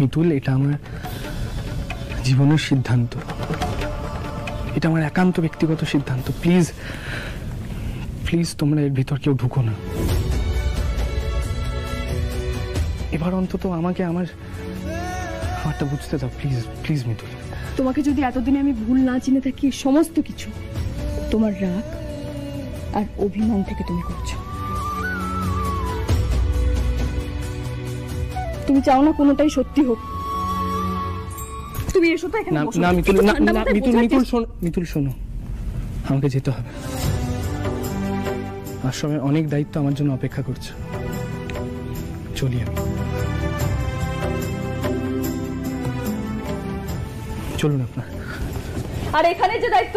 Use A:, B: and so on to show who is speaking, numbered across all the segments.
A: মিতুল, এটা আমার জীবনের সিদ্ধান্ত। এটা আমার একান্ত ব্যক্তিগত সিদ্ধান্ত। প্লিজ প্লিজ তোমরা এর ভিতর কেউ ঢুকো না। এবার অন্তত আমাকে আমার আমারটা বুঝতে দাও, প্লিজ প্লিজ মিতুল।
B: তোমাকে যদি এতদিনে আমি ভুল না চিনে থাকি, সমস্ত কিছু তোমার রাগ আর অভিমান থেকে তুমি করছ। তুমি চাও না কোনোটাই সত্যি হোক। তুমি এসো তো এখানে
A: না মিতুল না মিতুল মিতুল শোনো মিতুল শোনো। আমাকে যেতে হবে। আশ্রমে অনেক দায়িত্ব আমার জন্য অপেক্ষা করছে। চলি আমি। চলুন আপনার।
B: আর এখানে যে দায়িত্ব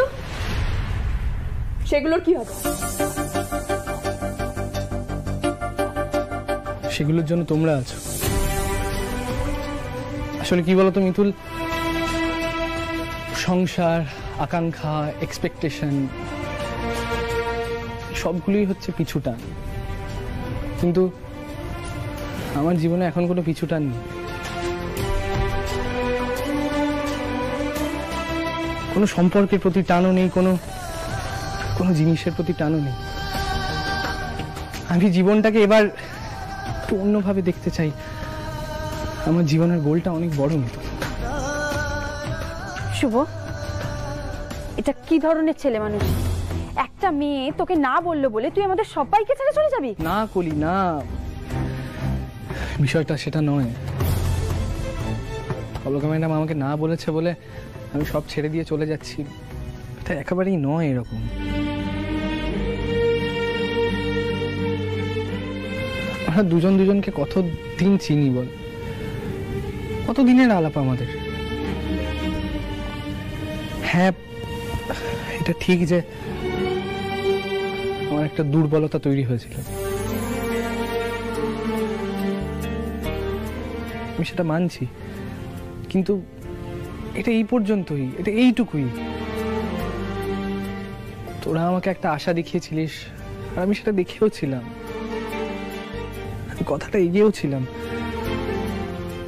B: সেগুলোর কি হবে?
A: সেগুলোর জন্য তোমরা আছো। আসলে কি বলতো মিতুল সংসার, আকাঙ্ক্ষা এক্সপেকটেশন সবগুলোই হচ্ছে পিছুটান। কিন্তু আমার জীবনে এখন কোনো পিছুটান নেই। কোনো সম্পর্কের প্রতি টানও নেই, কোনো কোনো জিনিসের প্রতি টানও নেই। আমি জীবনটাকে এবার একটু অন্যভাবে দেখতে চাই। আমার জীবনের গোলটা অনেক বড় মতো
C: শুভ এটা কি ধরনের ছেলে মানুষ? একটা মেয়ে তোকে না বলল বলে তুই আমাদের সবাইকে ছেড়ে চলে যাবি?
A: না কলি না। বিষয়টা সেটা নয়। অলকা ম্যাডাম আমাকে না বলেছে বলে আমি সব ছেড়ে দিয়ে চলে যাচ্ছি। এটা একেবারেই নয় এরকম। আমরা দুজন দুজনকে কত দিন চিনি বল? কত দিনের আলাপ আমাদের? হ্যাঁ এটা ঠিক যে আমার একটা দুর্বলতা তৈরি হয়েছিল। আমি সেটা মানছি, কিন্তু এটা এই পর্যন্তই, এটা এইটুকুই। তোরা আমাকে একটা আশা দেখিয়েছিলিস, আর আমি সেটা দেখেও ছিলাম। কথাটা এগিয়েও ছিলাম।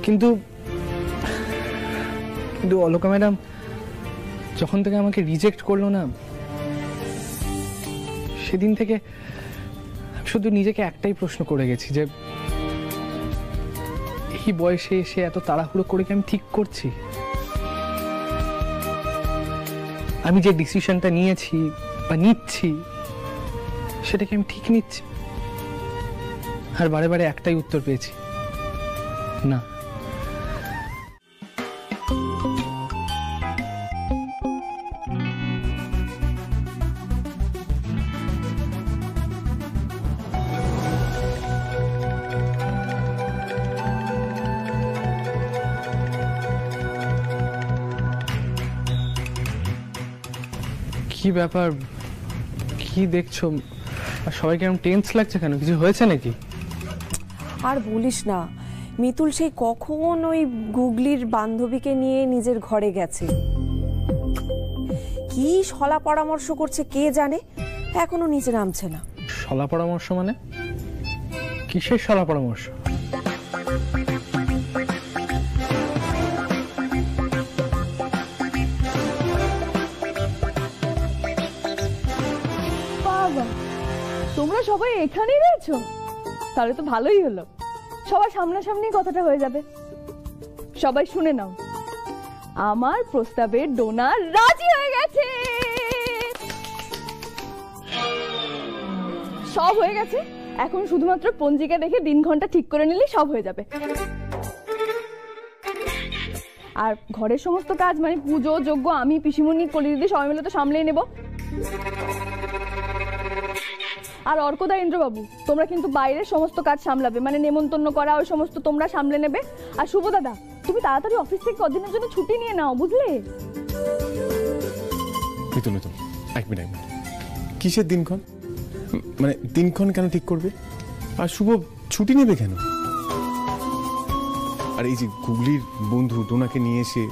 A: কিন্তু কিন্তু অলোকা ম্যাডাম, যখন থেকে আমাকে রিজেক্ট করল না, সেদিন থেকে শুধু নিজেকে একটাই প্রশ্ন করে গেছি যে, এই বয়সে এসে এত তাড়াহুড়ো করে কি আমি ঠিক করছি? আমি যে ডিসিশনটা নিয়েছি বা নিচ্ছি, সেটাকে আমি ঠিক নিচ্ছি। আর বারে বারে একটাই উত্তর পেয়েছি, না। কি ব্যাপার? কি দেখছ? আর সবাইকে এরকম টেন্স লাগছে কেন? কিছু হয়েছে নাকি?
D: আর বলিস না। মিতুল সেই কখন ওই গুগলির বান্ধবীকে নিয়ে নিজের ঘরে গেছে। কি সলা পরামর্শ করছে কে জানে? এখনও নিচে নামছে না।
A: সলা পরামর্শ মানে? কিসের সলা পরামর্শ?
B: সবাই এখানেই রয়েছো? তাহলে তো ভালোই হলো। সবার সামনাসামনি কথাটা হয়ে যাবে। সবাই শুনে নাও। আমার প্রস্তাবে ডোনার রাজি হয়ে গেছে। সব হয়ে গেছে? এখন শুধুমাত্র পঞ্জিকা দেখে দিন ঘণ্টা ঠিক করে নিলেই সব হয়ে যাবে। আর ঘরের সমস্ত কাজ মানে পুজো, যজ্ঞ, আমি, পিসিমণি কলি দিদি সবাই মিলে তো সামলেই নেব। আর অর্কদা ইন্দ্রবাবু, তোমরা কিন্তু বাইরের সমস্ত কাজ সামলাবে মানে নেমন্তন্ন করা, ওই সমস্ত তোমরা সামলে নেবে। আর শুভ দাদা, তুমি তাড়াতাড়ি অফিস থেকে কদিনের জন্য ছুটি নিয়ে নাও, বুঝলে?
E: মিতুল মিতুল এক মিনিট এক মিনিট। কিসের দিনক্ষণ? মানে দিনক্ষণ কেন ঠিক করবে? আর শুভ ছুটি নেবে কেন? আর এই যে গুগলির বন্ধু ডোনাকে নিয়ে এসে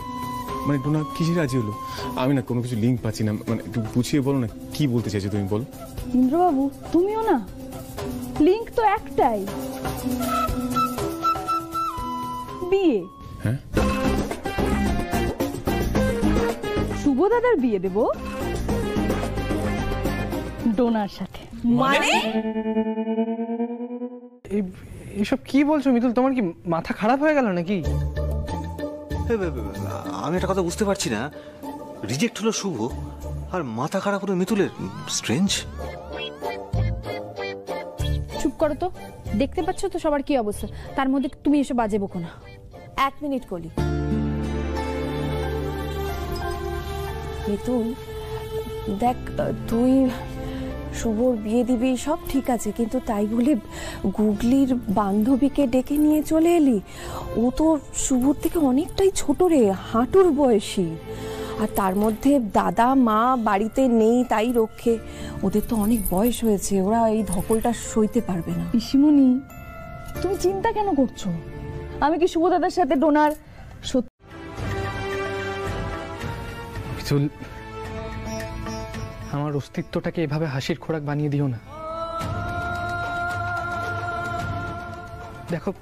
E: মানে ডোনা কিসে রাজি হলো? আমি না কোনো কিছু লিঙ্ক পাচ্ছি না। মানে একটু বুঝিয়ে বলো না কি বলতে চাইছো তুমি বলো।
B: ইন্দ্রবাবু তুমিও না? লিঙ্ক তো একটাই। বিয়ে।
E: হ্যাঁ?
B: শুভ দাদার বিয়ে দেব। ডোনার সাথে।
D: মানে?
A: এসব কি বলছো মিতুল? তোমার কি মাথা খারাপ হয়ে গেল নাকি?
F: আমি একটা কথা বুঝতে পারছি না। রিজেক্ট হলো শুভ, আর মাথা খারাপ হলো মিতুলের। স্ট্রেঞ্জ
C: চুপ করো তো। দেখতে পাচ্ছ তো সবার কি অবস্থা। তার মধ্যে তুমি এসে বাজে বকো না।
D: এক মিনিট কলি। মিতুল, দেখ, তুই শুভর বিয়ে দিবি সব ঠিক আছে কিন্তু তাই বলে গুগলির বান্ধবীকে ডেকে নিয়ে চলে এলি? ও তো শুভর থেকে অনেকটাই ছোট রে হাঁটুর বয়সী। আর তার মধ্যে দাদা মা বাড়িতে নেই তাই রক্ষে। ওদের তো অনেক বয়স হয়েছে ওরা এই ধকলটা সইতে পারবে না।
B: পিসিমণি তুমি চিন্তা কেন করছ? আমি কি শুভ দাদার সাথে ডোনার সত্যি
A: আমার অস্তিত্বটাকে এভাবে হাসির খোরাক বানিয়ে দিও না। দেখো,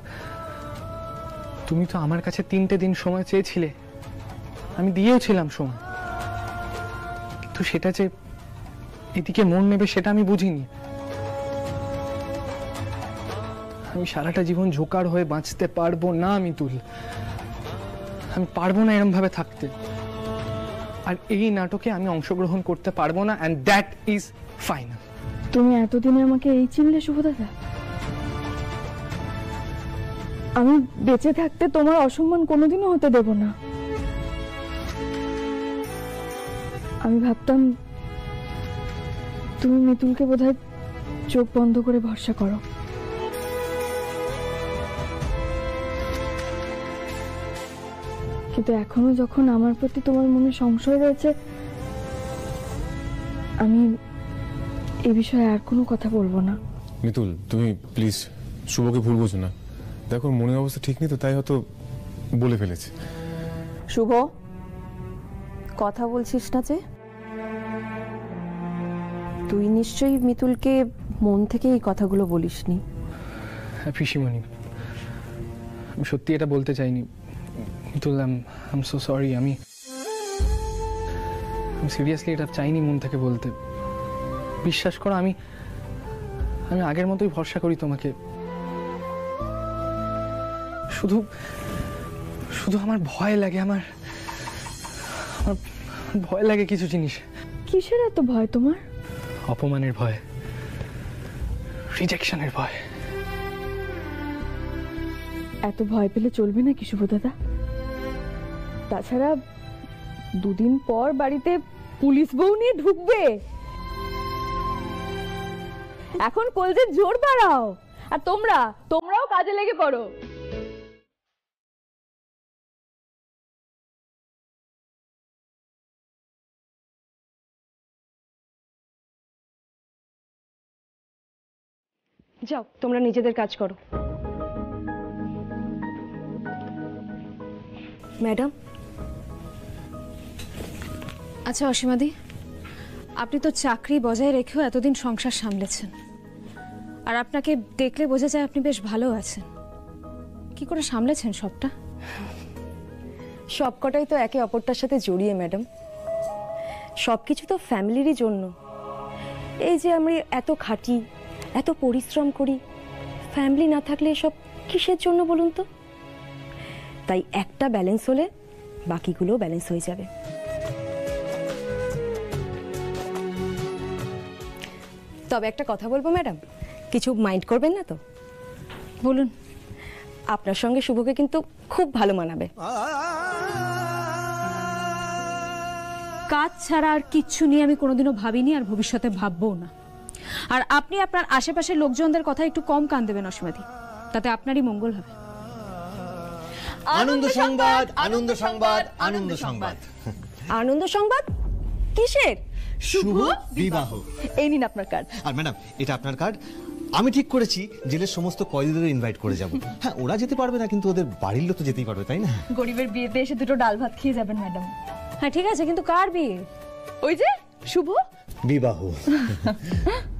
A: তুমি তো আমার কাছে তিনটে দিন সময় চেয়েছিলে। আমি দিয়েওছিলাম সময়। কিন্তু সেটা যে এদিকে মন নেবে সেটা আমি বুঝিনি। আমি সারাটা জীবন ঝোকার হয়ে বাঁচতে পারব না, মিতুল। আমি পারব না এরম ভাবে থাকতে। আর এই নাটকে আমি অংশগ্রহণ করতে পারব না অ্যান্ড দ্যাট ইজ ফাইনাল
B: তুমি এতদিনে আমাকে এই চিনলে শুভ দাদা আমি বেঁচে থাকতে তোমার অসম্মান কোনোদিনও হতে দেব না। আমি ভাবতাম, তুমি মিতুলকে বোধহয় চোখ বন্ধ করে ভরসা করো। কিন্তু এখনও যখন আমার প্রতি তোমার মনে সংশয় রয়েছে আমি এ বিষয়ে আর কোনো কথা বলব না।
E: মিতুল তুমি প্লিজ শুভকে ভুল বোঝো না। দেখো মনের অবস্থা ঠিক নেই তো তাই হয়তো বলে ফেলেছে।
D: শুভ কথা বলছিস না যে? তুই নিশ্চয়ই মিতুলকে মন থেকে এই কথাগুলো বলিসনি।
A: হ্যাঁ পিসিমণি আমি সত্যি এটা বলতে চাইনি। মিতুল আম সো সরি আমি আমি সিরিয়াসলি এটা চাইনি মন থেকে বলতে। বিশ্বাস করো আমি আমি আগের মতোই ভরসা করি তোমাকে। শুধু শুধু আমার ভয় লাগে আমার আমার ভয় লাগে কিছু জিনিস।
B: কিসের এত ভয় তোমার?
A: অপমানের ভয় রিজেকশনের ভয়।
B: এত ভয় পেলে চলবে না কি শুভ দাদা? তাছাড়া দুদিন পর বাড়িতে পুলিশ বউ নিয়ে ঢুকবে। এখন কলজে জোর বাড়াও। আর তোমরা, তোমরাও কাজে লেগে পড়ো।
C: যাও, তোমরা নিজেদের কাজ করো।
D: ম্যাডাম
C: আচ্ছা অসীমাদি, আপনি তো চাকরি বজায় রেখেও এতদিন সংসার সামলেছেন। আর আপনাকে দেখলে বোঝা যায় আপনি বেশ ভালো আছেন। কি করে সামলেছেন সবটা?
D: সবকটাই তো একে অপরটার সাথে জড়িয়ে, ম্যাডাম। সব কিছু তো ফ্যামিলিরই জন্য। এই যে আমি এত খাটি, এত পরিশ্রম করি, ফ্যামিলি না থাকলে এসব কিসের জন্য বলুন তো? তাই একটা ব্যালেন্স হলে বাকিগুলো ব্যালেন্স হয়ে যাবে। তবে একটা কথা বলব ম্যাডাম? কিছু মাইন্ড করবেন না তো?
C: বলুন।
D: আপনার সঙ্গে শুভকে কিন্তু খুব ভালো মানাবে।
C: কাজ ছাড়া আর কিচ্ছু নিয়ে আমি কোনোদিনও ভাবিনি আর ভবিষ্যতে ভাববও না। আর আপনি আপনার আশেপাশের লোকজনদের কথা একটু কম কান দেবেন অসীমাদি তাতে আপনারই মঙ্গল হবে।
F: আনন্দ সংবাদ আনন্দ সংবাদ আনন্দ সংবাদ।
D: আনন্দ সংবাদ? কিসের?
F: শুভ বিবাহ।
B: এই নিন আপনার কার্ড
F: আর ম্যাডাম এটা আপনার কার্ড আমি ঠিক করেছি জেলের সমস্ত কয়েদিদের ইনভাইট করে যাব। হ্যাঁ ওরা যেতে পারবে না কিন্তু ওদের বাড়ির লোক তো যেতেই পারবে তাই না?
B: গরিবের বিয়েতে এসে দুটো ডাল ভাত খেয়ে যাবেন ম্যাডাম
C: হ্যাঁ ঠিক আছে কিন্তু কার বিয়ে?
B: ওই যে শুভ?
F: বিবাহ।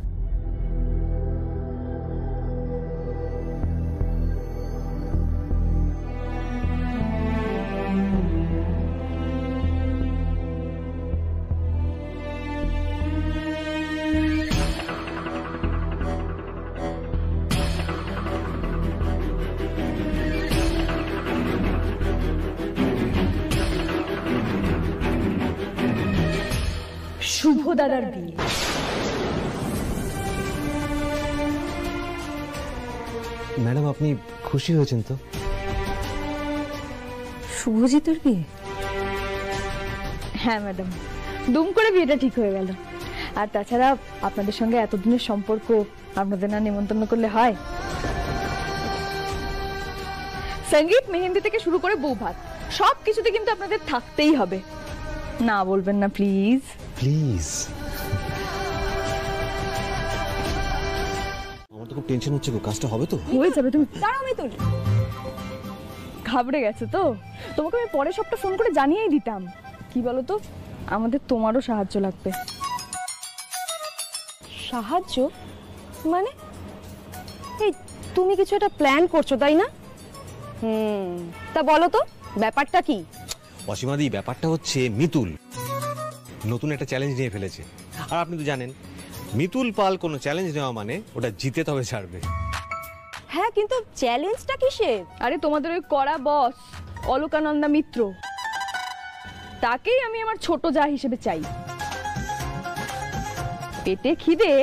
B: শুভ দাদার বিয়ে।
F: ম্যাডাম আপনি খুশি হয়েছেন তো?
C: শুভজিতের বিয়ে?
B: হ্যাঁ ম্যাডাম। দুম করে বিয়েটা ঠিক হয়ে গেল। আর তাছাড়া আপনাদের সঙ্গে এতদিনের সম্পর্ক আপনাদের না নিমন্ত্রণ করলে হয়? সংগীত মেহেন্দি থেকে শুরু করে বউ ভাত সব কিছুতে কিন্তু আপনাদের থাকতেই হবে। না বলবেন না প্লিজ
F: প্লিজ আমার তো খুব টেনশন হচ্ছে গো কাজটা হবে তো?
B: হয়ে যাবে তুমি দাঁড়াও মিতুল ঘাবড়ে গেছে তো? তোমাকে আমি পরে সবটা ফোন করে জানিয়েই দিতাম। কি বলো তো আমাদের তোমারও সাহায্য লাগবে।
D: সাহায্য? মানে? এই তুমি কিছু একটা প্ল্যান করছ তাই না? হুম তা বলো তো ব্যাপারটা কি?
F: অসীমাদি ব্যাপারটা হচ্ছে মিতুল। নতুন একটা চ্যালেঞ্জ নিয়ে ফেলেছে। আর আপনি তো জানেন, মিতুল পাল কোনো চ্যালেঞ্জ নেওয়া মানে ওটা জিতে তবে ছাড়বে।
D: হ্যাঁ কিন্তু চ্যালেঞ্জটা কিসের?
B: আরে তোমাদের ওই কড়া বস অলোকানন্দা মিত্র। তাকেই আমি আমার ছোট যা হিসেবে চাই। পেটে খিদে,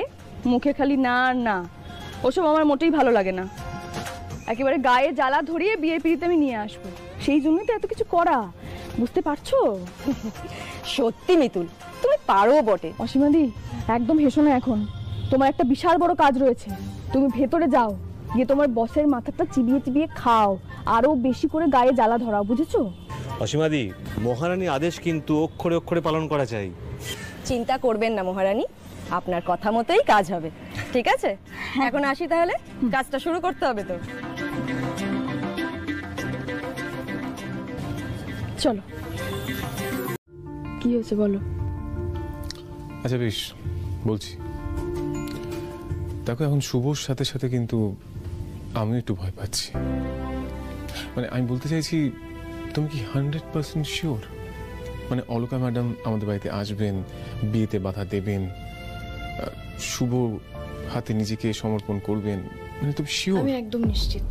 B: মুখে খালি না আর না। ওসব আমার মোটেই ভালো লাগে না। একেবারে গায়ে জ্বালা ধরিয়ে বিয়ে পিড়িতে আমি নিয়ে আসব। সেই জন্যই তো এত কিছু করা। বুঝতে পারছ?
D: সত্যি মিতুল তুমি পারো বটে।
B: অসীমাদি একদম হেসো না এখন। তোমার একটা বিশাল বড় কাজ রয়েছে। তুমি ভেতরে যাও গিয়ে তোমার বসের মাথাটা চিবিয়ে চিবিয়ে খাও আরও বেশি করে গায়ে জ্বালা ধরাও বুঝেছ?
F: অসীমাদি মহারানী আদেশ কিন্তু অক্ষরে অক্ষরে পালন করা চাই।
D: চিন্তা করবেন না মহারানী আপনার কথা মতোই কাজ হবে। ঠিক আছে? এখন আসি তাহলে কাজটা শুরু করতে হবে তো।
B: চলো। কি হয়েছে বলো?
E: আচ্ছা বেশ বলছি। দেখো এখন শুভর সাথে সাথে কিন্তু আমি একটু ভয় পাচ্ছি। মানে আমি বলতে চাইছি তুমি কি হান্ড্রেড পার্সেন্ট শিওর? মানে অলকা ম্যাডাম আমাদের বাড়িতে আসবেন বিয়েতে বাধা দেবেন শুভ হাতে নিজেকে সমর্পণ করবেন মানে তুমি শিওর?
C: আমি একদম নিশ্চিত।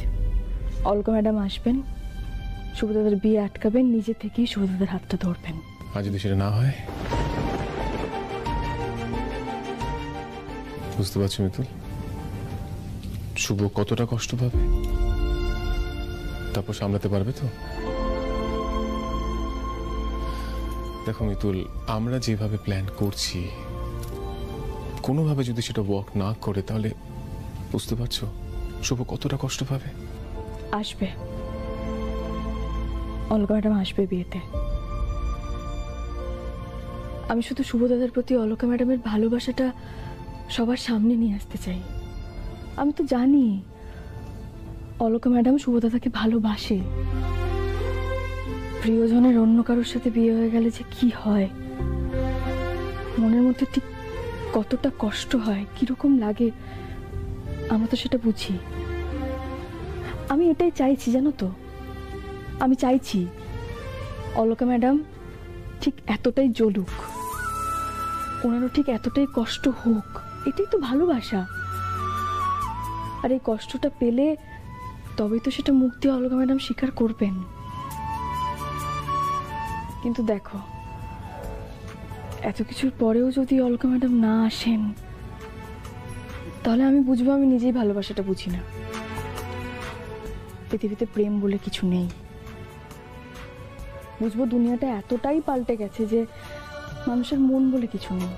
B: অলকা ম্যাডাম আসবেন শুভদাদের বিয়ে আটকাবেন নিজে থেকেই শুভদাদের হাতটা ধরবেন।
E: আর যদি সেটা না হয়? বুঝতে পারছ মিতুল। শুভ কতটা কষ্ট পাবে? তারপর সামলাতে পারবে তো? দেখো মিতুল আমরা যেভাবে প্ল্যান করছি কোনোভাবে যদি সেটা ওয়ার্ক না করে তাহলে বুঝতে পারছ? শুভ কতটা কষ্ট পাবে?
B: আসবে। অলকা ম্যাডাম আসবে বিয়েতে। আমি শুধু শুভদাদার প্রতি অলকা ম্যাডামের ভালোবাসাটা সবার সামনে নিয়ে আসতে চাই। আমি তো জানি অলকা ম্যাডাম শুভদাদাকে ভালোবাসে। প্রিয়জনের অন্য কারোর সাথে বিয়ে হয়ে গেলে যে কি হয়? মনের মধ্যে ঠিক কতটা কষ্ট হয়? কীরকম লাগে? আমি তো সেটা বুঝি। আমি এটাই চাইছি, জানো তো? আমি চাইছি, অলকা ম্যাডাম ঠিক এতটাই জ্বলুক। ওনারও ঠিক এতটাই কষ্ট হোক, এটাই তো ভালোবাসা। আর এই কষ্টটা পেলে তবেই তো সেটা মুখ দিয়ে অলকা ম্যাডাম স্বীকার করবেন। কিন্তু দেখো, এত কিছুর পরেও যদি অলকা ম্যাডাম না আসেন, তাহলে আমি বুঝব আমি নিজেই ভালোবাসাটা বুঝি না। পৃথিবীতে প্রেম বলে কিছু নেই। বুঝব দুনিয়াটা এতটাই পাল্টে গেছে যে মানুষের মন বলে কিছু নেই।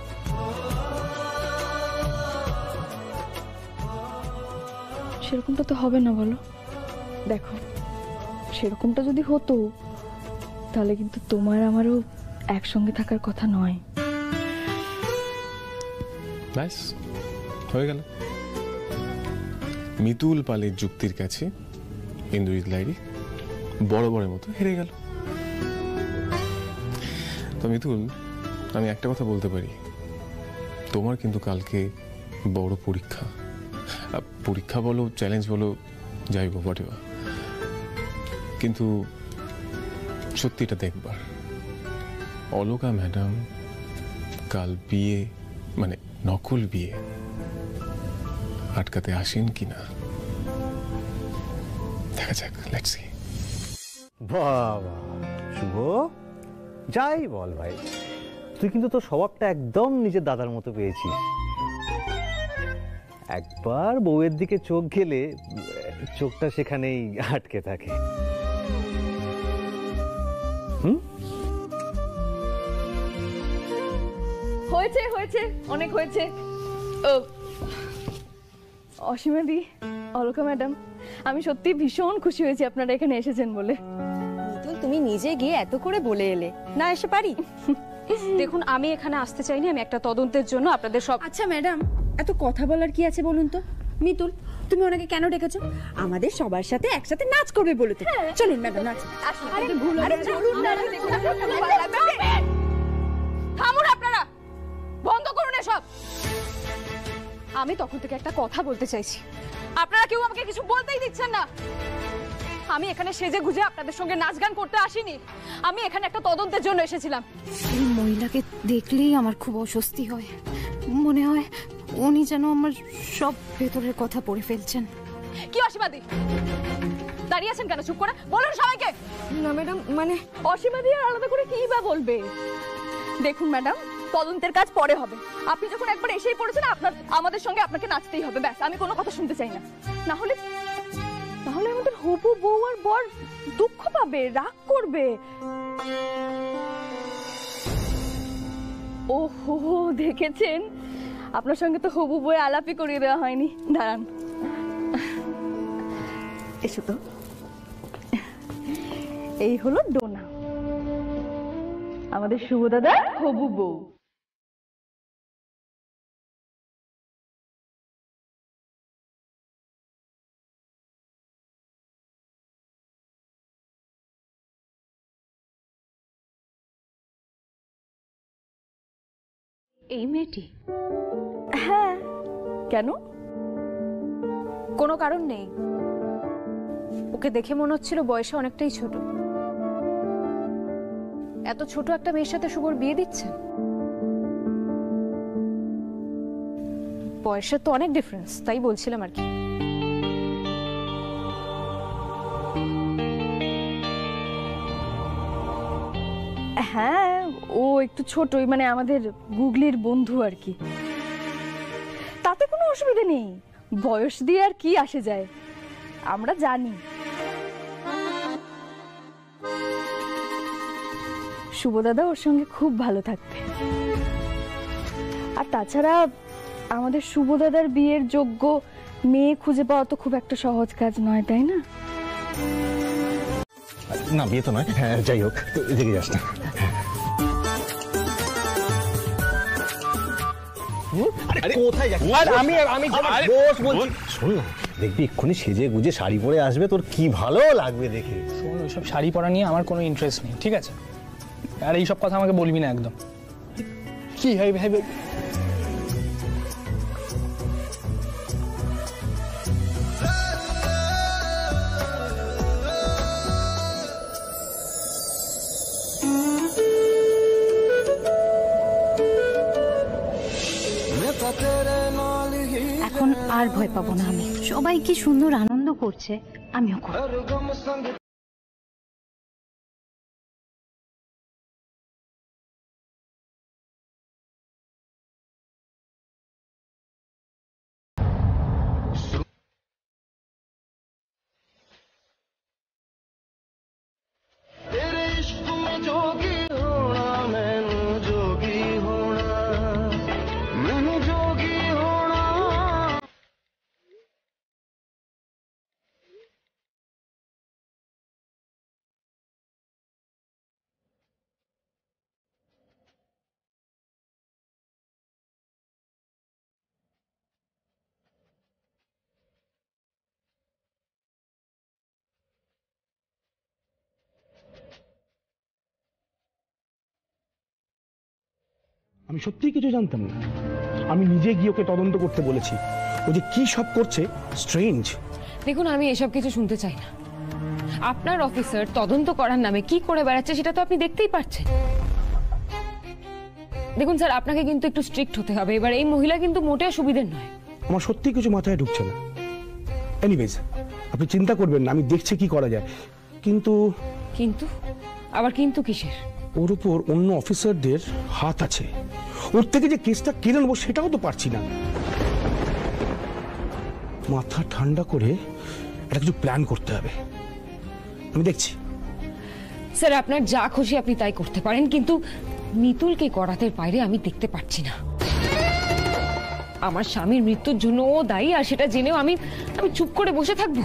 B: সেরকমটা তো হবে না বলো। দেখো, সেরকমটা যদি হতো, তাহলে কিন্তু তোমার আমারও একসঙ্গে থাকার কথা নয়।
E: ব্যাস হয়ে গেল। মিতুল পালের যুক্তির কাছে ইন্দ্রজিৎ লাইরি বড় বড়ের মতো হেরে গেল। তো মিতুল আমি একটা কথা বলতে পারি। তোমার কিন্তু কালকে বড় পরীক্ষা। পরীক্ষা বলো চ্যালেঞ্জ বলো, যাই হোক হোয়াট কিন্তু সত্যিটা দেখবার। অলকা ম্যাডাম কাল বিয়ে মানে নকল বিয়ে, আটকাতে আসেন কিনা? দেখা যাক লেটস
G: বাবা শুভ। যাই বল ভাই, তুই কিন্তু তোর স্বভাবটা একদম নিজের দাদার মতো পেয়েছিস। একবার বউয়ের দিকে চোখ গেলে, চোখটা সেখানেই আটকে থাকে।
B: হয়েছে হয়েছে, অনেক হয়েছে। ও অসীমাদি অলকা ম্যাডাম, আমি সত্যি ভীষণ খুশি হয়েছি আপনারা এখানে এসেছেন বলে।
D: তুমি নিজে গিয়ে এত করে বলে এলে। না এসে পারি?
C: দেখুন আমি এখানে আসতে চাইনি আমি একটা তদন্তের জন্য আপনাদের সব
H: আচ্ছা ম্যাডাম এত কথা বলার কি আছে বলুন তো? মিতুল তুমি ওনাকে কেন ডেকেছো? আমাদের সবার সাথে একসাথে নাচ করবে বলে তো। চলুন ম্যাডাম নাচ।
B: লাগবে।
C: থামুন আপনারা! বন্ধ করুন এসব! আমি তখন থেকে একটা কথা বলতে চাইছি। আপনারা কেউ আমাকে কিছু বলতেই দিচ্ছেন না। আমি এখানে সেজে গুজে আপনাদের সঙ্গে নাচ গান করতে আসিনি। আমি এখানে একটা তদন্তের জন্য এসেছিলাম।
I: এই মহিলাকে দেখলেই আমার খুব অস্বস্তি হয়। মনে হয় উনি যেন আমার সব ভেতরের কথা পড়ে ফেলছেন।
C: কি অসীমাদি? দাঁড়িয়ে আছেন কেন? চুপ করে। বলুন সবাইকে।
B: না ম্যাডাম মানে অসীমাদি আর আলাদা করে কি বা বলবে? দেখুন ম্যাডাম তদন্তের কাজ পরে হবে। আপনি যখন একবার এসেই পড়েছেন আপনার আমাদের সঙ্গে আপনাকে নাচতেই হবে। ব্যাস আমি কোনো কথা শুনতে চাই না। না হলে তাহলে আমাদের হবু বউ আর বর দুঃখ পাবে, রাগ করবে। ও দেখেছেন? আপনার সঙ্গে তো হবু বই আলাপই করিয়ে দেওয়া হয়নি। দাঁড়ান। এসো তো। এই হলো ডোনা। আমাদের শুভ দাদা, হবু বউ।
I: এই মেয়েটি?
B: হ্যাঁ। কেন?
C: কোনো কারণ নেই। ওকে দেখে মনে হচ্ছিল বয়সে অনেকটাই ছোট। এত ছোট একটা মেয়ের সাথে শুভর বিয়ে দিচ্ছে বয়সের তো অনেক ডিফারেন্স তাই বলছিলাম আর কি।
B: হ্যাঁ ও একটু ছোটই মানে আমাদের গুগলির বন্ধু আর কি। তাতে কোনো অসুবিধা নেই। বয়স দিয়ে আর কি আসে যায়। আমরা জানি। শুভদাদা ওর সঙ্গে খুব ভালো থাকবে। আর তাছাড়া আমাদের শুভদাদার বিয়ের যোগ্য মেয়ে খুঁজে পাওয়া তো খুব একটা সহজ কাজ নয়, তাই না?
G: না, বিয়ে তো নয়। হ্যাঁ যাই হোক কোথায় যাচ্ছিস? আমি আমি বস বলছি। শোন না দেখবি এক্ষুনি সেজে গুজে শাড়ি পরে আসবে তোর কি ভালো লাগবে দেখে।
A: শোন ওইসব শাড়ি পরা নিয়ে আমার কোনো ইন্টারেস্ট নেই ঠিক আছে? আর এইসব কথা আমাকে বলবি না একদম। কি হয় ভাই?
I: পাবো না আমি। সবাই কি সুন্দর আনন্দ করছে আমিও করব।
J: আমি সত্যিই কিছু জানতাম না। আমি নিজে গিয়ে ওকে তদন্ত করতে বলেছি। ও যে কি সব করছে স্ট্রেঞ্জ
H: দেখুন আমি এসব কিছু শুনতে চাই না। আপনার অফিসার তদন্ত করার নামে কি করে বেড়াচ্ছে সেটা তো আপনি দেখতেই পাচ্ছেন দেখুন স্যার আপনাকে কিন্তু একটু স্ট্রিক্ট হতে হবে। এবার এই মহিলা কিন্তু মোটেও সুবিধের নয়।
J: আমার সত্যি কিছু মাথায় ঢুকছে না। এনিওয়েজ আপনি চিন্তা করবেন না আমি দেখছি কি করা যায়। কিন্তু
H: কিন্তু? আবার কিন্তু কিসের?
J: ওর উপর অন্য অফিসারদের হাত আছে। ওর থেকে যে কেসটা কেড়ে নেব সেটাও তো পারছি না। মাথা ঠান্ডা করে একটা কিছু প্ল্যান করতে হবে। আমি দেখছি।
K: স্যার, আপনার যা খুশি আপনি তাই করতে পারেন, কিন্তু মিতুলকে করাতের বাইরে আমি দেখতে পাচ্ছি না। আমার স্বামীর মৃত্যুর জন্য ও দায়ী, আর সেটা জেনেও আমি আমি চুপ করে বসে থাকব।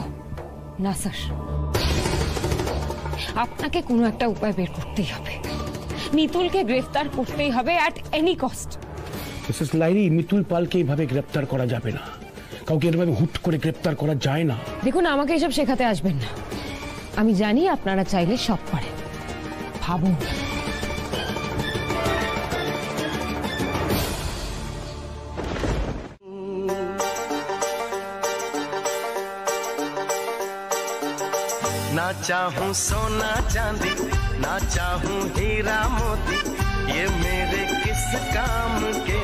K: না, স্যার। আপনাকে কোনো একটা উপায় বের করতেই হবে। মিতুলকে গ্রেফতার করতেই হবে at any cost
J: Mrs Lairi Mitul পালকে এইভাবে গ্রেপ্তার করা যাবে না কাউকে এরভাবে হুট করে গ্রেপ্তার করা যায় না
K: দেখুন আমাকে এসব শেখাতে আসবেন না আমি জানি আপনারা চাইলে সব পারেন ভাবুন
L: ना चाहूं सोना चांदी ना चाहूँ हीरा मोती, ये मेरे किस काम के?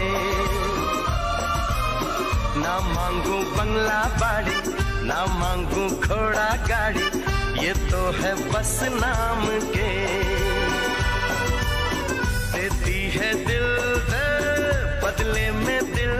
L: ना मांगू बंगला बाड़ी, ना मांगू घोड़ा गाड़ी, ये तो है बस नाम के। देती है दिल दे बदले में दिल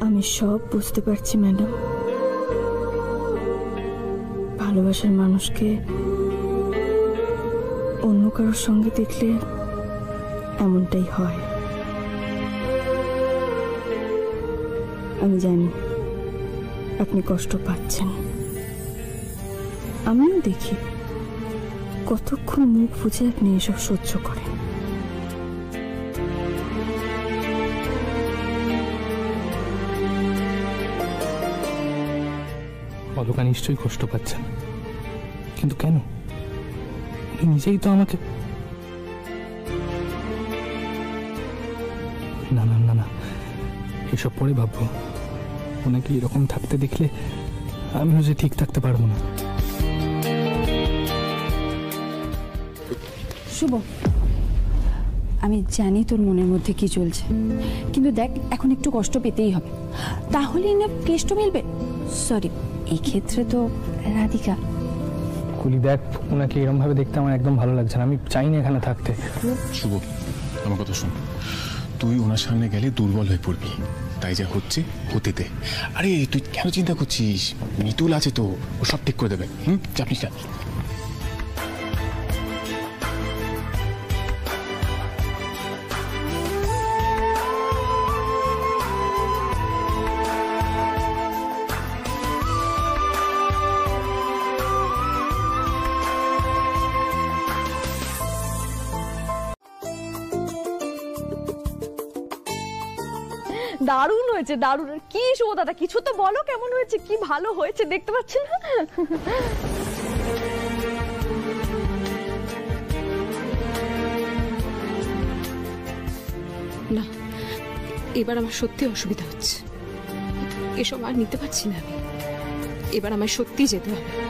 B: আমি সব বুঝতে পারছি, ম্যাডাম। ভালোবাসার মানুষকে অন্য কারোর সঙ্গে দেখলে এমনটাই হয়। আমি জানি আপনি কষ্ট পাচ্ছেন। আমিও দেখি কতক্ষণ মুখ বুঝে আপনি এসব সহ্য করেন।
A: অলকা নিশ্চয়ই কষ্ট পাচ্ছেন। কিন্তু কেন? নিজেই তো আমাকে না না না না। এসব পরে ভাববো। ওনাকে এরকম থাকতে দেখলে আমিও যে ঠিক থাকতে পারব না।
H: শুভ। আমি জানি তোর মনের মধ্যে কি চলছে। কিন্তু দেখ, এখন একটু কষ্ট পেতেই হবে। তাহলেই না কেষ্ট মিলবে? সরি এই ক্ষেত্রে তো রাধিকা।
A: কুলি দেখ ওনাকে এরকম ভাবে দেখতে আমার একদম ভালো লাগছে না। আমি চাই না এখানে থাকতে।
E: শুভ আমার কথা শোন। তুই ওনার সামনে গেলে দুর্বল হয়ে পড়বি। তাই যা হচ্ছে হতে দে আরে তুই কেন চিন্তা করছিস? মিতুল আছে তো ও সব ঠিক করে দেবে। হুম? চাপনিস না।
B: হয়েছে দারুণ কি শুভ দাদা, কিছু তো বলো কেমন হয়েছে, কি ভালো হয়েছে, দেখতে পাচ্ছি না?
C: না, এবার আমার সত্যি অসুবিধা হচ্ছে। এসব আর নিতে পারছি না আমি। এবার আমার সত্যি যেতে হবে।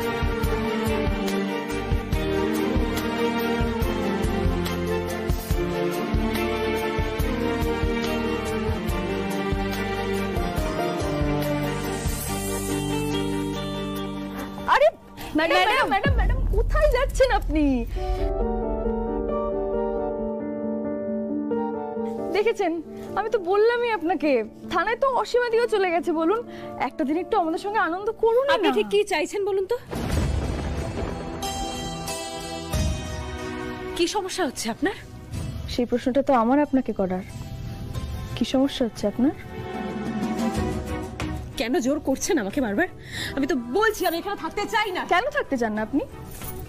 B: ম্যাডাম ম্যাডাম ম্যাডাম ম্যাডাম কোথায় যাচ্ছেন আপনি? দেখেছেন আমি তো বললামই আপনাকে থানায় তো অসীমা দিয়েও চলে গেছে বলুন। একটা দিন একটু আমাদের সঙ্গে আনন্দ করুন
C: আপনি ঠিক কি চাইছেন বলুন তো? কি সমস্যা হচ্ছে আপনার?
B: সেই প্রশ্নটা তো আমার আপনাকে করার। কি সমস্যা হচ্ছে আপনার?
C: কেন জোর করছেন আমাকে বারবার? আমি তো বলছি আমি এখানে থাকতে চাই না।
B: কেন থাকতে চান না আপনি?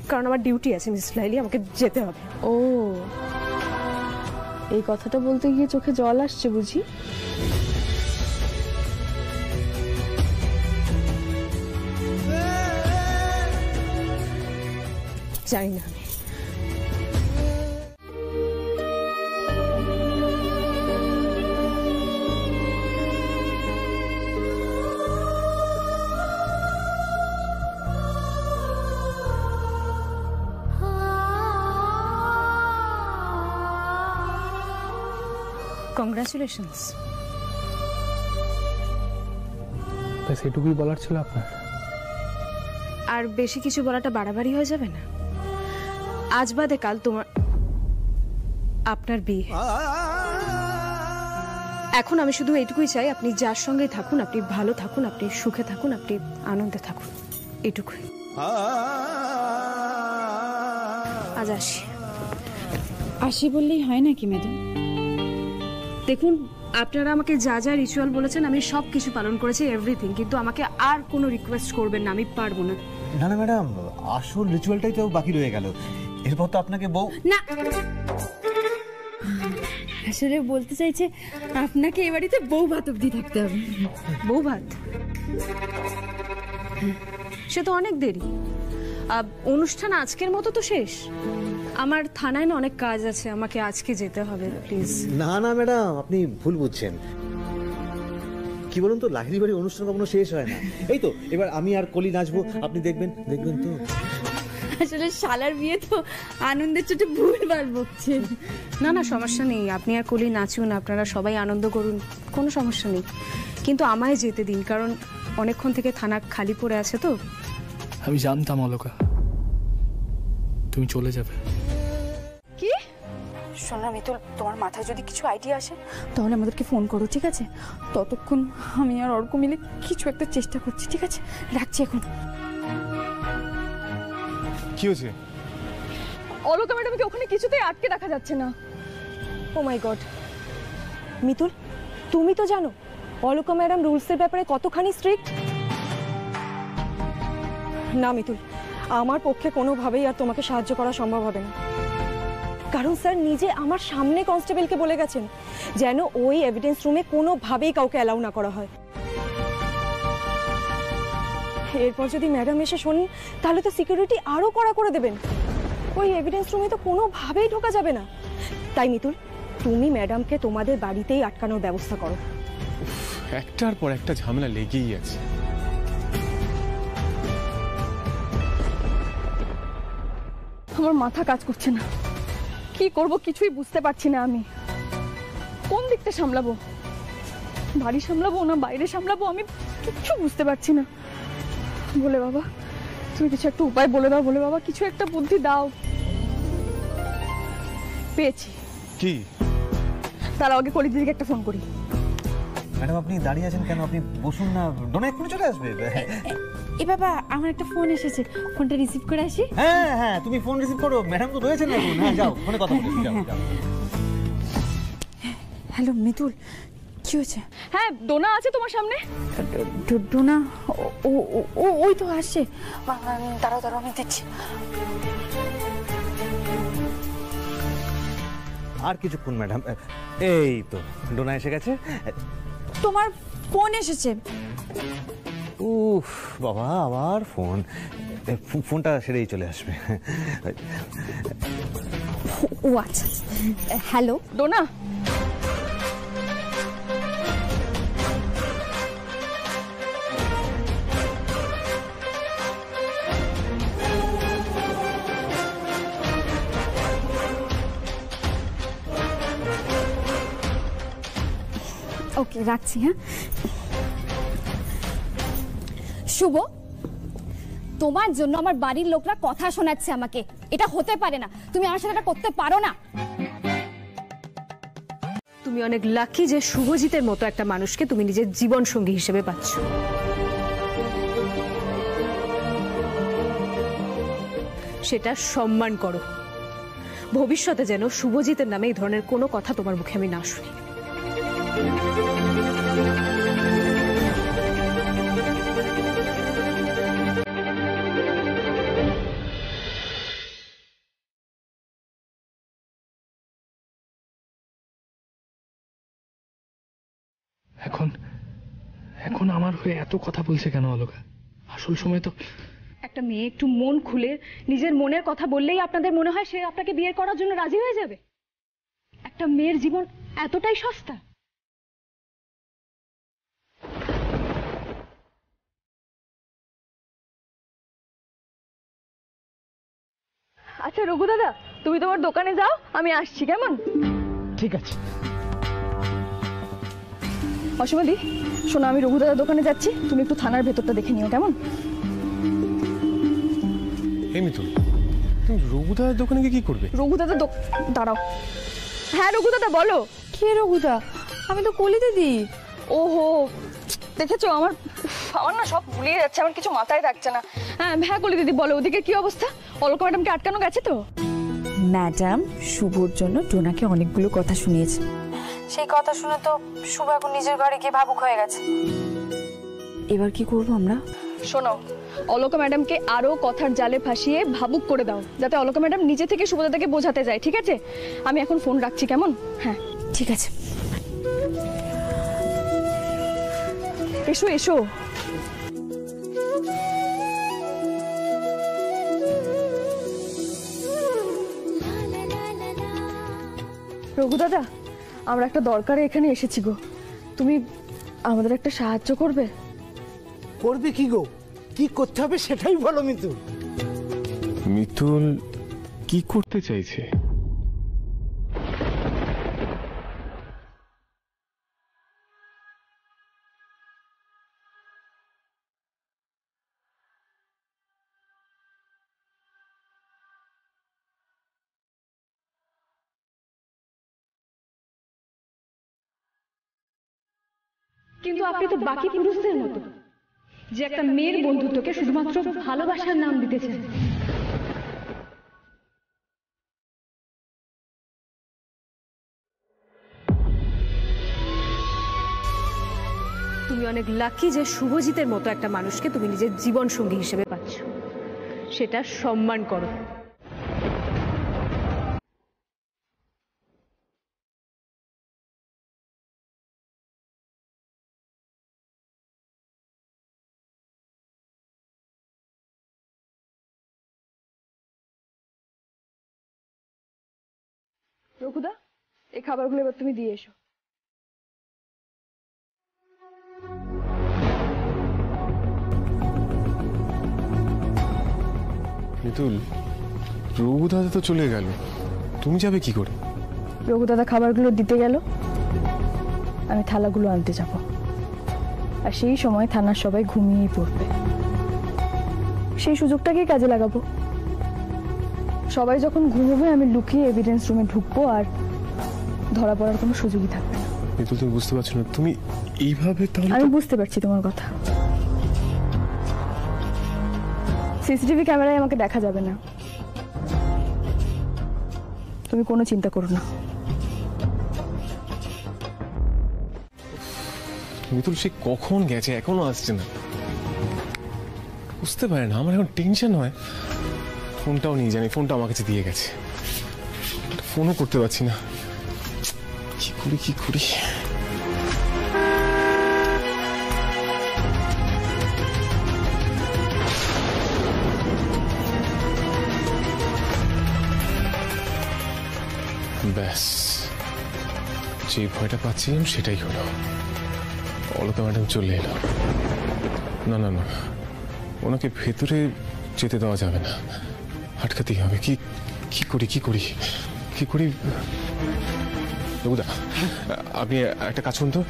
C: কারণ আমার ডিউটি আছে মিস লাইলি আমাকে যেতে হবে।
B: ও। এই কথাটা বলতে গিয়ে চোখে জল আসছে বুঝি?
C: জানি না। কংগ্রাচুলেশনস
A: এটুকুই বলার ছিল আপনার?
C: আর বেশি কিছু বলাটা বাড়াবাড়ি হয়ে যাবে না? আজ বাদে কাল তোমার আপনার বিয়ে। এখন আমি শুধু এইটুকুই চাই আপনি যার সঙ্গেই থাকুন আপনি ভালো থাকুন আপনি সুখে থাকুন আপনি আনন্দে থাকুন। এটুকুই আজ আসি।
H: আসি বললেই হয় নাকি ম্যাডাম?
C: দেখুন আপনারা আমাকে যা যা রিচুয়াল বলেছেন আমি সব কিছু পালন করেছি এভরিথিং কিন্তু আমাকে আর কোনো রিকোয়েস্ট করবেন না আমি পারব না।
G: না না ম্যাডাম আসল রিচুয়ালটাই তো বাকি রয়ে গেল। এরপর তো আপনাকে বউ
H: না! আসলে বলতে চাইছে আপনাকে এ বাড়িতে বউ ভাত অব্দি থাকতে হবে।
C: বউ ভাত? সে তো অনেক দেরি। অনুষ্ঠান আজকের মতো তো শেষ। আমার থানায় না অনেক কাজ আছে আমাকে আজকে যেতে হবে প্লিজ
G: না না ম্যাডাম আপনি ভুল বুঝছেন। কি বলুন তো লাহিড়ি বাড়ির অনুষ্ঠান কখনো শেষ হয় না? এই তো এবার আমি আর কলি নাচবো আপনি দেখবেন দেখবেন তো।
H: আসলে শালার বিয়ে তো আনন্দের চোটে ভুলবার বকছে।
C: না না সমস্যা নেই আপনি আর কলি নাচুন আপনারা সবাই আনন্দ করুন কোনো সমস্যা নেই। কিন্তু আমায় যেতে দিন কারণ অনেকক্ষণ থেকে থানা খালি পড়ে আছে তো।
A: আমি জানতাম অলকা। তুমি চলে যাবে।
H: শোনো মিতুল তোমার মাথায় যদি কিছু আইডিয়া আসে তাহলে আমাদেরকে ফোন করো ঠিক আছে? ততক্ষণ আমি আর অর্ক মিলে কিছু একটা চেষ্টা করছি ঠিক আছে? রাখছি এখন।
E: কি হয়েছে?
B: অলকা ম্যাডামকে ওখানে কিছুতেই আটকে রাখা যাচ্ছে না।
M: ও মাই গড মিতুল তুমি তো জানো অলকা ম্যাডাম রুলসের ব্যাপারে কতখানি স্ট্রিক্ট না মিতুল আমার পক্ষে কোনোভাবেই আর তোমাকে সাহায্য করা সম্ভব হবে না। কারণ স্যার নিজে আমার সামনে কনস্টেবলকে বলে গেছেন যেন ওই এভিডেন্স রুমে কোনোভাবেই কাউকে অ্যালাউ না করা হয়। এরপর যদি ম্যাডাম এসে শোনেন তাহলে তো সিকিউরিটি আরও কড়া করে দেবেন। ওই এভিডেন্স রুমে তো কোনোভাবেই ঢোকা যাবে না। তাই মিতুল তুমি ম্যাডামকে তোমাদের বাড়িতেই আটকানোর ব্যবস্থা করো।
E: একটার পর একটা ঝামেলা লেগেই আছে।
B: আমার মাথা কাজ করছে না। কি করব কিছুই বুঝতে পারছি না আমি। কোন দিকটা সামলাবো? বাড়ি সামলাবো না বাইরে সামলাবো আমি কিচ্ছু বুঝতে পারছি না। বলে বাবা তুমি কিছু একটা উপায় বলে দাও বলে বাবা কিছু একটা বুদ্ধি দাও। পেয়েছি।
E: কি?
B: তার আগে কলি দিদিকে একটা ফোন করি।
G: ম্যাডাম আপনি দাঁড়িয়ে আছেন কেন? আপনি বসুন না। ডোনা এক্ষুনি চলে আসবে।
H: এ বাবা আমার একটা ফোন এসেছে। ফোনটা রিসিভ করে আসি?
G: হ্যাঁ হ্যাঁ তুমি ফোন রিসিভ করো। ম্যাডাম তো রয়েছেন এখন। হ্যাঁ যাও ফোনে কথা বলি যাও যাও।
H: হ্যালো মিতুল কি হয়েছে?
B: হ্যাঁ ডোনা আছে তোমার সামনে?
H: ডোনা ও ও ও ওই তো আসছে। দাঁড়াও দাঁড়াও আমি দিচ্ছি।
G: আর কিছুক্ষণ ম্যাডাম এই তো ডোনা এসে গেছে।
H: তোমার ফোন এসেছে।
G: উফ বাবা আবার ফোন। ফোনটা সেরেই চলে আসবে।
H: ও আচ্ছা। হ্যালো?
B: ডোনা।
H: ওকে রাখছি হ্যাঁ? শুভ? তোমার জন্য আমার বাড়ির লোকরা কথা শোনাচ্ছে আমাকে। এটা হতে পারে না। তুমি আমার সাথে এটা করতে পারো না।
C: তুমি অনেক লাকি যে শুভজিতের মতো একটা মানুষকে তুমি নিজের জীবন সঙ্গী হিসেবে পাচ্ছ। সেটা সম্মান করো। ভবিষ্যতে যেন শুভজিতের নামে এই ধরনের কোনো কথা তোমার মুখে আমি না শুনি।
A: হয়ে এত কথা বলছে কেন অলকা আসল সময় তো
C: একটা মেয়ে একটু মন খুলে নিজের মনের কথা বললেই আপনাদের মনে হয় সে আপনাকে বিয়ে করার জন্য রাজি হয়ে যাবে? একটা মেয়ের জীবন এতটাই সস্তা।
B: আচ্ছা রঘু দাদা তুমি তোমার দোকানে যাও আমি আসছি কেমন?
A: ঠিক আছে।
B: অসীমাদি শোনো আমি রঘু দাদার দোকানে যাচ্ছি। তুমি একটু থানার ভেতরটা দেখে নিও কেমন?
E: এই মিতুল তুমি রঘুদার দোকানে গিয়ে কি করবে?
B: রঘু দাদা দোক- দাঁড়াও। হ্যাঁ রঘু দাদা বলো।
D: কে রঘুদা আমি তো কলি দিদি
B: ওহো দেখেছ আমার আমার না সব ভুলিয়ে যাচ্ছে আমার কিছু মাথায় থাকছে না। হ্যাঁ হ্যাঁ কলি দিদি বলো ওদিকে কি অবস্থা? অলকা ম্যাডামকে আটকানো গেছে তো?
H: ম্যাডাম শুভর জন্য টোনাকে অনেকগুলো কথা শুনিয়েছে।
D: সেই কথা শুনে তো শুভ এখন নিজের ঘরে গিয়ে ভাবুক হয়ে গেছে।
H: এবার কি করব আমরা?
B: শোনো অলকা ম্যাডামকে আরও কথার জালে ফাঁসিয়ে ভাবুক করে দাও যাতে অলকা ম্যাডাম নিজে থেকে সুভদাদাকে বোঝাতে যায় ঠিক আছে? আমি এখন ফোন রাখছি কেমন? হ্যাঁ।
H: ঠিক আছে।
B: এসো এসো। রঘু দাদা আমরা একটা দরকারে এখানে এসেছি গো। তুমি আমাদের একটা সাহায্য করবে?
N: করবে কি গো? কি করতে হবে সেটাই বলো মিতুল।
E: মিতুল কি করতে চাইছে?
C: আপনি তো বাকি পুরুষদের মতো। যে একটা মেয়ের বন্ধুত্বকে শুধুমাত্র ভালোবাসার নাম দিতেছেন তুমি অনেক লাকি যে শুভজিতের মতো একটা মানুষকে তুমি নিজের জীবন সঙ্গী হিসেবে পাচ্ছ। সেটা সম্মান করো।
B: রঘুদা এই খাবারগুলো এবার তুমি দিয়ে এসো।
E: মিতুল রঘুদাদা তো চলে গেল তুমি যাবে কি করে?
B: রঘু দাদা খাবারগুলো দিতে গেল আমি থালাগুলো আনতে যাব। আর সেই সময় থানার সবাই ঘুমিয়েই পড়বে। সেই সুযোগটাকেই কাজে লাগাবো। সবাই যখন ঘুমোবে আমি লুকিয়ে এভিডেন্স রুমে ঢুকবো আর ধরা পড়ার কোনো সুযোগই থাকবে না।
E: মিতুল তুমি বুঝতে পারছ না। তুমি এইভাবে তাহলে
B: আমি বুঝতে পারছি তোমার কথা। সিসিটিভি ক্যামেরায় আমাকে দেখা যাবে না। তুমি কোনো চিন্তা করো না।
E: মিতুল সে কখন গেছে? এখনও আসছে না। বুঝতে পারে না। আমার এখন টেনশন হয়। ফোনটাও নিয়ে জানি ফোনটা আমার কাছে দিয়ে গেছে। ফোনও করতে পারছি না। কি করি কি করি? ব্যাস যে ভয়টা পাচ্ছিলাম সেটাই হলো। অলকা ম্যাডাম চলে এলো। না না না, ওনাকে ভেতরে যেতে দেওয়া যাবে না। আটকাতেই হবে। কি কি করি কি করি? কি করি? রঘুদা আপনি একটা কাজ করুন তো।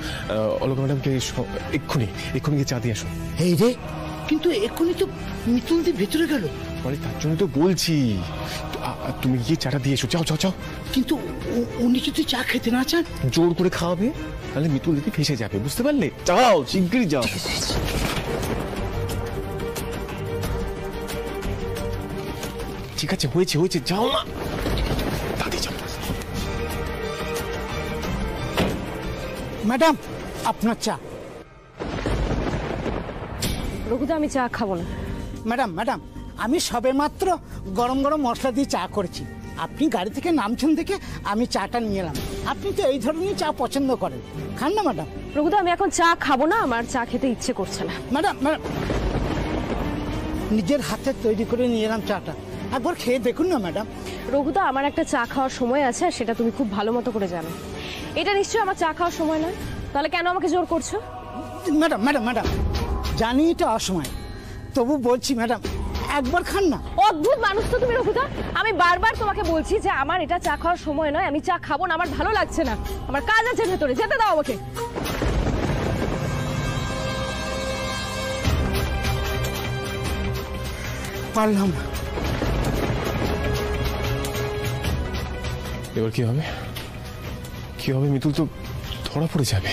E: অলকা ম্যাডামকে এক্ষুনি এক্ষুনি গিয়ে চা দিয়ে আসুন।
N: এই রে কিন্তু এক্ষুনি তো মিতুল দি ভেতরে গেল।
E: আরে তার জন্য তো বলছি। তুমি গিয়ে চাটা দিয়ে এসো। চাও যাও চাও
N: কিন্তু উনি যদি চা খেতে না চান?
E: জোর করে খাওয়াবে? তাহলে মিতুল দিদি ফেসে যাবে বুঝতে পারলে? চাও শিগগিরই যাও। ঠিক আছে হয়েছে হয়েছে যাও না দাদি যাও
N: ম্যাডাম আপনার চা।
C: রঘুদা আমি চা খাব না।
N: ম্যাডাম ম্যাডাম আমি সবে মাত্র গরম গরম মশলা দিয়ে চা করেছি। আপনি গাড়ি থেকে নামছেন দেখে আমি চাটা নিয়ে এলাম। আপনি তো এই ধরনের চা পছন্দ করেন। খান না ম্যাডাম।
C: রঘুদা আমি এখন চা খাব না আমার চা খেতে ইচ্ছে করছে না।
N: ম্যাডাম ম্যাডাম নিজের হাতে তৈরি করে নিয়ে এলাম চাটা। একবার খেয়ে দেখুন না ম্যাডাম।
C: রঘুদা আমার একটা চা খাওয়ার সময় আছে আর সেটা তুমি খুব ভালো মতো করে জানো। এটা নিশ্চয়ই আমার চা খাওয়ার সময় নয়? তাহলে কেন আমাকে জোর করছ?
N: ম্যাডাম ম্যাডাম ম্যাডাম জানি এটা অসময়। তবু বলছি ম্যাডাম একবার খান না।
C: অদ্ভুত মানুষ তো তুমি রঘুদা আমি বারবার তোমাকে বলছি যে আমার এটা চা খাওয়ার সময় নয় আমি চা খাব না আমার ভালো লাগছে না। আমার কাজ আছে ভেতরে যেতে দাও আমাকে।
N: পারলাম না।
E: এবার কি হবে? কি হবে? মিতুল তো ধরা পড়ে যাবে।